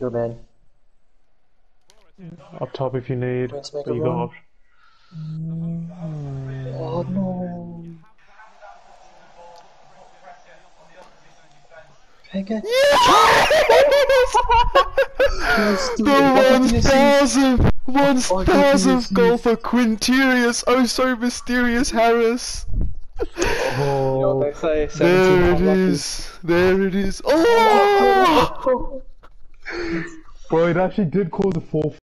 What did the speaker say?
Your man. Up top if you need. Let's But you got run. Oh no. Take it. The 1000! Fucking 1000th goal for Quinterious, oh so mysterious Harris! Oh, what they say? There it 17 unlucky. is, there it is. Oh! Bro, it actually did cause a 4